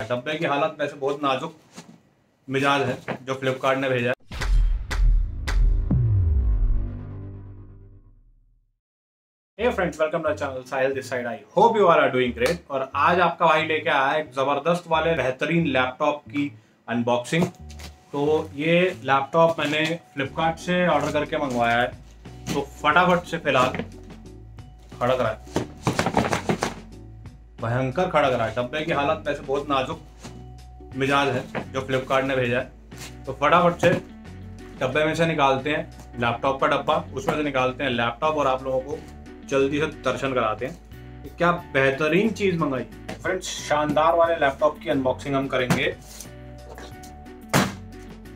डब्बे की हालत वैसे बहुत नाजुक मिजाज है, जो फ्लिपकार्ट ने भेजा है। Friends welcome channel Sahil this side I hope you are doing great और आज आपका भाई लेके आया एक ज़बरदस्त वाले बेहतरीन लैपटॉप की अनबॉक्सिंग तो ये लैपटॉप मैंने फ्लिपकार्ट से ऑर्डर करके मंगवाया है। तो फटाफट से फ़िलहाल खड़क रहा है। भयंकर खड़क रहा है। डब्बे की हालत वैसे बहुत नाजुक मिजाज है, जो फ्लिपकार्ट ने भेजा है। तो फटाफट से डब्बे में से निकालते हैं, लैपटॉप का डब्बा, उसमें से निकालते हैं लैपटॉप और आप लोगों को जल्दी से दर्शन कराते हैं। क्या बेहतरीन चीज़ मंगाई। फ्रेंड्स, शानदार वाले लैपटॉप की अनबॉक्सिंग हम करेंगे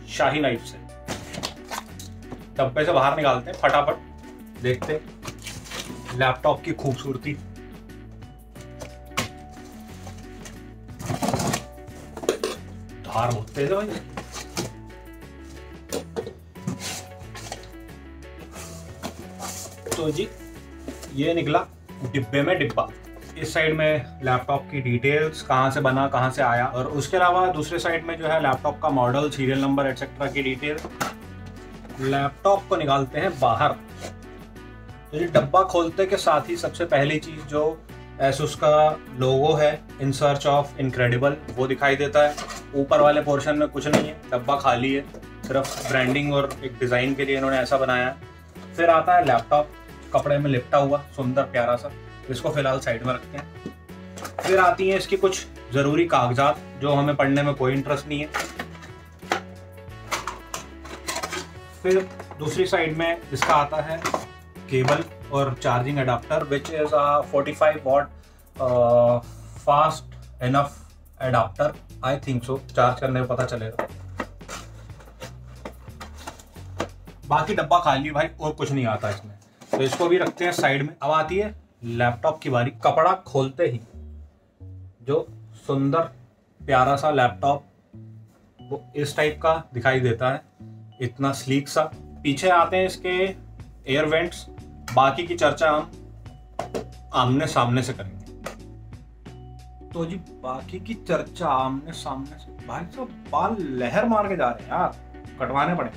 शाही नाइफ से। डब्बे से बाहर निकालते हैं, फटाफट देखते हैं। लैपटॉप की खूबसूरती। बहुत तेज है भाई तो जी, ये निकला डिब्बे में डिब्बा। इस साइड में लैपटॉप की डिटेल्स, कहाँ से बना, कहाँ से आया, और उसके अलावा दूसरे साइड में जो है लैपटॉप का मॉडल, सीरियल नंबर एटसेट्रा की डिटेल। लैपटॉप को निकालते हैं बाहर। तो ये डब्बा खोलते के साथ ही सबसे पहली चीज़ जो एसुस का लोगो है इन सर्च ऑफ़ इनक्रेडिबल वो दिखाई देता है। ऊपर वाले पोर्शन में कुछ नहीं है, डब्बा खाली है, सिर्फ़ ब्रांडिंग और एक डिज़ाइन के लिए इन्होंने ऐसा बनाया है। फिर आता है लैपटॉप कपड़े में लिपटा हुआ, सुंदर प्यारा सा इसको फ़िलहाल साइड में रखते हैं। फिर आती हैं इसकी कुछ ज़रूरी कागजात, जो हमें पढ़ने में कोई इंटरेस्ट नहीं है। फिर दूसरी साइड में इसका आता है केबल और charging adapter which is a 45 watt fast enough adapter I think so charge करने में पता चलेगा। बाकी डब्बा खाली भाई, और कुछ नहीं आता इसमें। तो इसको भी रखते हैं साइड में। अब आती है लैपटॉप की बारी। कपड़ा खोलते ही जो सुंदर, प्यारा सा लैपटॉप, वो इस टाइप का दिखाई देता है। इतना स्लीक सा। पीछे आते हैं इसके एयर वेंट्स बाकी की चर्चा हम आमने सामने से करेंगे। तो जी बाकी की चर्चा आमने सामने से भाई साहब, बाल लहर मार के जा रहे हैं यार। कटवाने पड़े।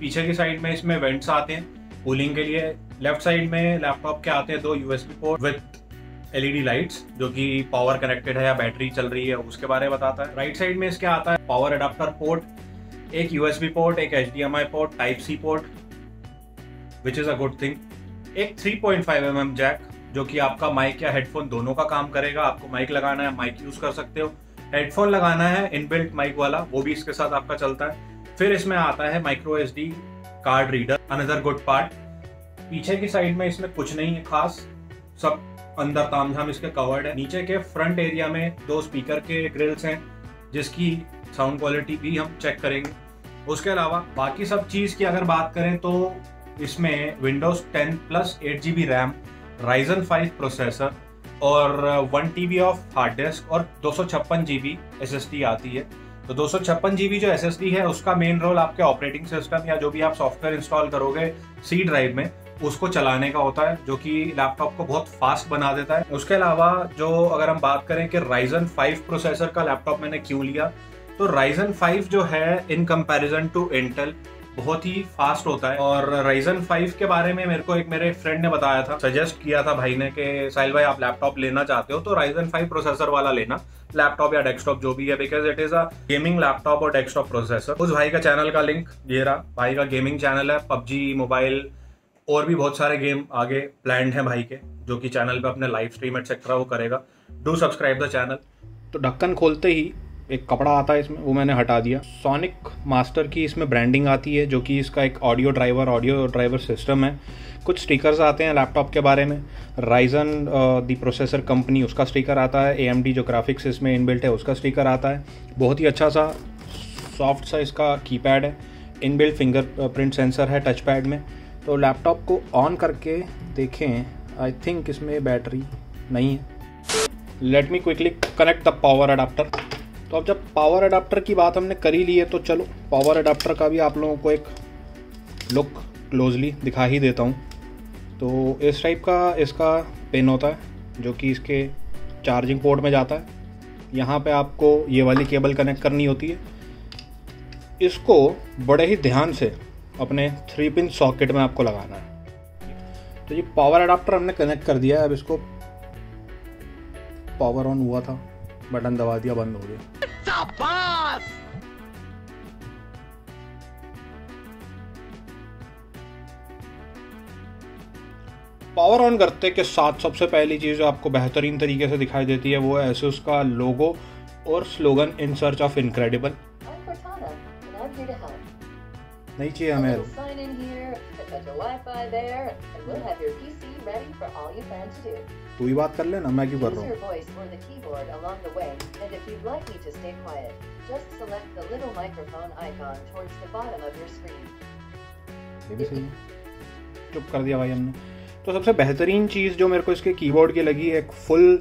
पीछे की साइड में इसमें वेंट्स आते हैं, कूलिंग के लिए। लेफ़्ट साइड में लैपटॉप के आते हैं दो USB port with LED lights जो कि पावर कनेक्टेड है या बैटरी चल रही है, उसके बारे में बताता है। राइट साइड में इसके आता है पावर अडाप्टर पोर्ट एक यूएसबी पोर्ट एक HDMI port type C port which is a good thing एक 3.5 पॉइंट mm जैक जो कि आपका माइक या हेडफोन दोनों का काम करेगा। आपको माइक लगाना है माइक यूज़ कर सकते हो। हेडफोन लगाना है इनबिल्ट माइक वाला, वो भी इसके साथ आपका चलता है। फिर इसमें आता है micro SD card reader another good part पीछे की साइड में इसमें कुछ नहीं है खास, सब अंदर तामझाम इसके कवर्ड है। नीचे के फ्रंट एरिया में दो स्पीकर के ग्रिल्स हैं, जिसकी साउंड क्वालिटी भी हम चेक करेंगे। उसके अलावा बाकी सब चीज़ की अगर बात करें तो इसमें Windows 10 plus eight G B RAM Ryzen 5 processor और one T B of hard disk और दो सौ छप्पन G B S S D आती है। तो दो सौ छप्पन जी बी जो एस है, उसका मेन रोल आपके ऑपरेटिंग सिस्टम या जो भी आप सॉफ्टवेयर इंस्टॉल करोगे सी ड्राइव में, उसको चलाने का होता है, जो कि लैपटॉप को बहुत फास्ट बना देता है। उसके अलावा जो अगर हम बात करें कि राइजन 5 प्रोसेसर का लैपटॉप मैंने क्यों लिया तो राइजन 5 जो है इन कंपैरिजन टू इंटेल बहुत ही फास्ट होता है और राइजन 5 के बारे में मेरे को एक मेरे फ्रेंड ने बताया था सजेस्ट किया था भाई ने कि साहिल भाई आप लैपटॉप लेना चाहते हो तो राइजन 5 प्रोसेसर वाला लेना लैपटॉप या डेस्कटॉप जो भी है because it is a gaming laptop और डेस्कटॉप प्रोसेसर उस भाई का चैनल का लिंक ये रहा। भाई का गेमिंग चैनल है, पबजी मोबाइल और भी बहुत सारे गेम आगे प्लान है भाई के, जो कि चैनल पे अपने लाइव स्ट्रीम एटसेट्रा वो करेगा। डू सब्सक्राइब द चैनल तो ढक्कन खोलते ही एक कपड़ा आता है इसमें, वो मैंने हटा दिया। सोनिक मास्टर की इसमें ब्रांडिंग आती है, जो कि इसका एक audio driver audio driver system है। कुछ स्टिकर्स आते हैं लैपटॉप के बारे में। राइजन दी प्रोसेसर कंपनी उसका स्टिकर आता है। एएमडी जो ग्राफिक्स इसमें इनबिल्ट है, उसका स्टिकर आता है। बहुत ही अच्छा सा सॉफ्ट सा इसका कीपैड है। इनबिल्ट फिंगर प्रिंट सेंसर है टच पैड में। तो लैपटॉप को ऑन करके देखें आई थिंक इसमें बैटरी नहीं है। Let me quickly connect the power adapter तो अब जब पावर अडाप्टर की बात हमने करी ली है तो चलो पावर अडाप्टर का भी आप लोगों को एक लुक क्लोजली दिखा ही देता हूँ। तो इस टाइप का इसका पिन होता है, जो कि इसके चार्जिंग पोर्ट में जाता है। यहाँ पे आपको ये वाली केबल कनेक्ट करनी होती है। इसको बड़े ही ध्यान से अपने थ्री पिन सॉकेट में आपको लगाना है। तो ये पावर अडाप्टर हमने कनेक्ट कर दिया है। अब इसको पावर ऑन हुआ था। बटन दबा दिया, बंद हो गया। पावर ऑन करते के साथ सबसे पहली चीज़ जो आपको बेहतरीन तरीके से दिखाई देती है वो है एसोस का लोगो और slogan in search of incredible नहीं चाहिए हमें। तू ही बात कर लेना मैं क्यों कर रहा हूँ? चुप कर दिया भाई हमने। तो सबसे बेहतरीन चीज़ जो मेरे को इसके कीबोर्ड की लगी एक फुल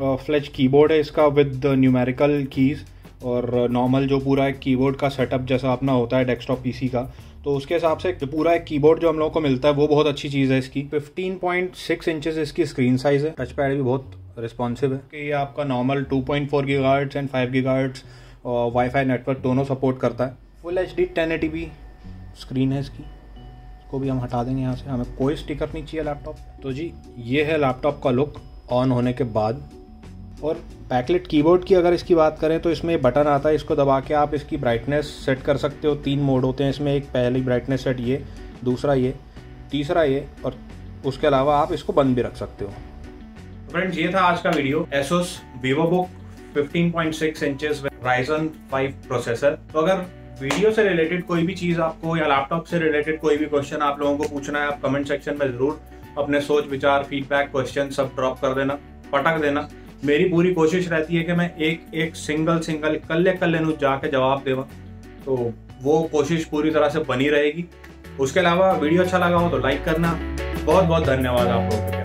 फ्लेज कीबोर्ड है इसका विद न्यूमेरिकल कीज़ और नॉर्मल जो पूरा एक कीबोर्ड का सेटअप जैसा अपना होता है डेस्कटॉप पीसी का तो उसके हिसाब से जो पूरा एक कीबोर्ड जो हम लोगों को मिलता है, वो बहुत अच्छी चीज़ है इसकी। 15.6 पॉइंट इंचेस इसकी स्क्रीन साइज़ है। टच पैड भी बहुत रिस्पॉन्सिव है। कि ये आपका नॉर्मल 2.4 पॉइंट एंड फाइव गी और वाईफाई नेटवर्क दोनों सपोर्ट करता है। Full H D ten screen है इसकी। इसको भी हम हटा देंगे यहाँ से। हमें कोई स्टिकर नहीं चाहिए लैपटॉप तो जी, ये है लैपटॉप का लुक ऑन होने के बाद। और बैकलेट कीबोर्ड की अगर इसकी बात करें तो इसमें बटन आता है, इसको दबा के आप इसकी ब्राइटनेस सेट कर सकते हो। तीन मोड होते हैं इसमें, एक पहली ब्राइटनेस सेट ये, दूसरा ये, तीसरा ये और उसके अलावा आप इसको बंद भी रख सकते हो। फ्रेंड्स ये था आज का video Asus Vivo book 15.6 inches Ryzen 5 processor तो अगर वीडियो से रिलेटेड कोई भी चीज़ आपको या लैपटॉप से रिलेटेड कोई भी क्वेश्चन आप लोगों को पूछना है, आप कमेंट सेक्शन में ज़रूर अपने सोच, विचार फीडबैक क्वेश्चन सब ड्रॉप कर देना, पटक देना। मेरी पूरी कोशिश रहती है कि मैं एक एक सिंगल सिंगल कल्ले कल्ले नु जाके जवाब देवा। तो वो कोशिश पूरी तरह से बनी रहेगी। उसके अलावा वीडियो अच्छा लगा हो तो लाइक करना। बहुत बहुत धन्यवाद आप लोगों